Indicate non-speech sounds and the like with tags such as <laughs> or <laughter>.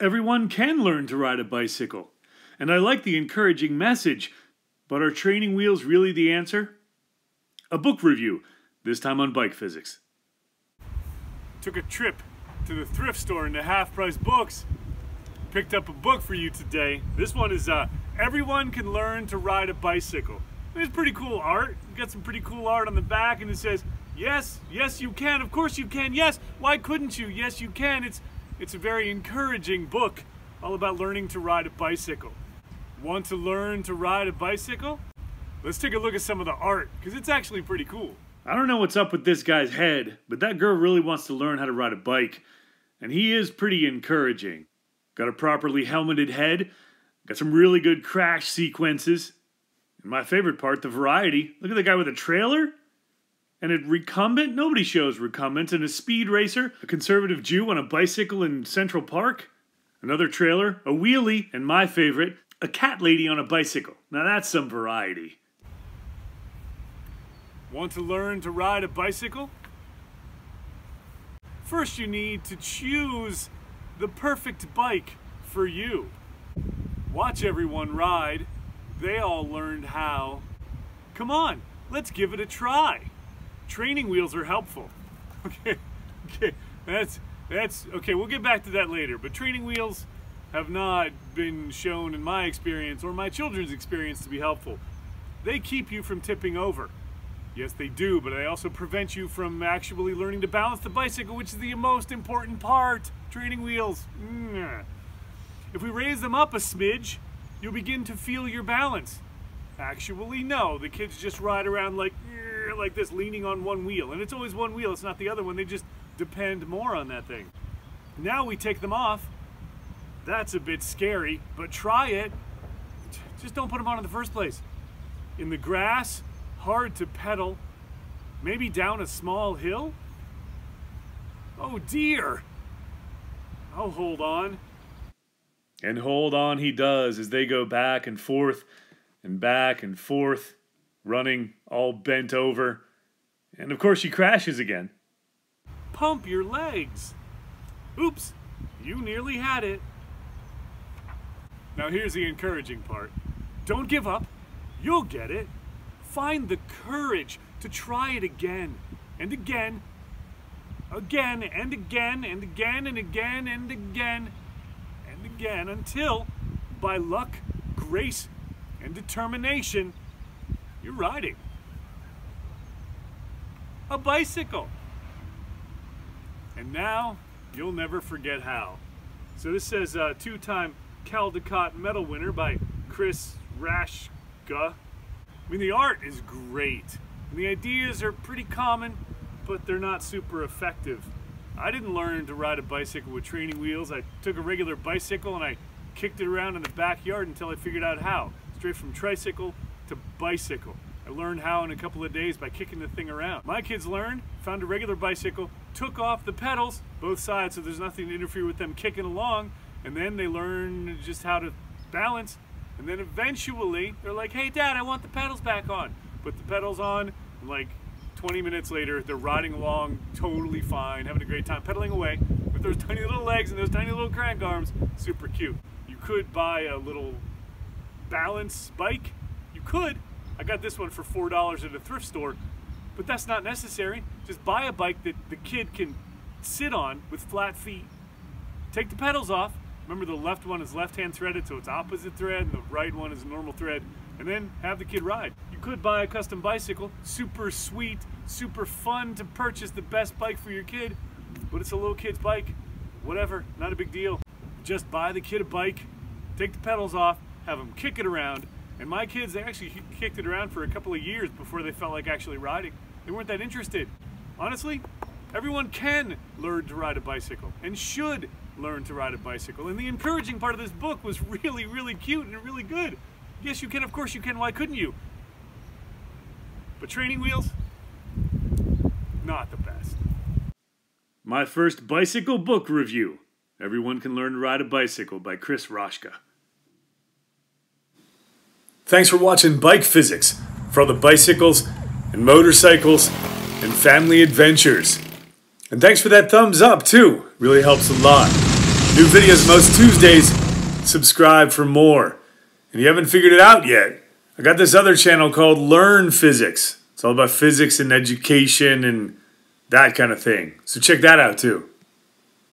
Everyone can learn to ride a bicycle. And I like the encouraging message. But are training wheels really the answer? A book review, this time on bike physics. Took a trip to the thrift store into Half Price Books. Picked up a book for you today. This one is uh, Everyone Can Learn to Ride a Bicycle. It's pretty cool art. Got some pretty cool art on the back, and it says, "Yes, yes, you can. Of course you can. Yes, why couldn't you? Yes, you can." It's it's a very encouraging book, all about learning to ride a bicycle. Want to learn to ride a bicycle? Let's take a look at some of the art, because it's actually pretty cool. I don't know what's up with this guy's head, but that girl really wants to learn how to ride a bike. And he is pretty encouraging. Got a properly helmeted head, got some really good crash sequences. And my favorite part, the variety. Look at the guy with a trailer and a recumbent. Nobody shows recumbents. And a speed racer, a conservative Jew on a bicycle in Central Park, another trailer, a wheelie, and my favorite, a cat lady on a bicycle. Now that's some variety. Want to learn to ride a bicycle? First, you need to choose the perfect bike for you. Watch everyone ride. They all learned how. Come on, let's give it a try. Training wheels are helpful. <laughs> Okay, okay, that's, that's, okay, we'll get back to that later, but training wheels have not been shown in my experience or my children's experience to be helpful. They keep you from tipping over. Yes, they do, but they also prevent you from actually learning to balance the bicycle, which is the most important part. Training wheels. Mm. If we raise them up a smidge, you'll begin to feel your balance. Actually, no. The kids just ride around like like this, leaning on one wheel. And it's always one wheel, it's not the other one. They just depend more on that thing. Now we take them off, that's a bit scary, but try it. Just don't put them on in the first place. In the grass, hard to pedal. Maybe down a small hill? Oh dear! I'll hold on. And hold on he does as they go back and forth and back and forth, running all bent over. And of course, she crashes again. Pump your legs. Oops, you nearly had it. Now here's the encouraging part. Don't give up. You'll get it. Find the courage to try it again and again, again and again and again and again and again and again until, by luck, grace, and determination, you're riding a bicycle. And now you'll never forget how. So this says uh, two-time Caldecott medal winner by Chris Raschka. I mean, the art is great. And the ideas are pretty common, but they're not super effective. I didn't learn to ride a bicycle with training wheels. I took a regular bicycle and I kicked it around in the backyard until I figured out how. Straight from tricycle to bicycle. I learned how in a couple of days by kicking the thing around. My kids learned, found a regular bicycle, took off the pedals, both sides, so there's nothing to interfere with them kicking along, and then they learn just how to balance. And then eventually they're like hey dad i want the pedals back on. Put the pedals on like 20 minutes later they're riding along totally fine having a great time pedaling away with those tiny little legs and those tiny little crank arms. Super cute. You could buy a little balance bike you could i got this one for four dollars at a thrift store but that's not necessary just buy a bike that the kid can sit on with flat feet take the pedals off Remember the left one is left-hand threaded, so it's opposite thread, and the right one is normal thread. And then have the kid ride. You could buy a custom bicycle, super sweet, super fun to purchase the best bike for your kid, but it's a little kid's bike. Whatever, not a big deal. Just buy the kid a bike, take the pedals off, have them kick it around. And my kids, they actually kicked it around for a couple of years before they felt like actually riding. They weren't that interested. Honestly, everyone can learn to ride a bicycle and should learn to ride a bicycle. And the encouraging part of this book was <laughs> really, really cute and really good. Yes, you can, of course you can, why couldn't you? But training wheels, not the best. My first bicycle book review. Everyone Can Learn to Ride a Bicycle by Chris Raschka. Thanks for watching Bike Physics for all the bicycles and motorcycles and family adventures. And thanks for that thumbs up too. Really helps a lot. New videos most Tuesdays. Subscribe for more. If you haven't figured it out yet, I got this other channel called Learn Physics. It's all about physics and education and that kind of thing. So check that out too.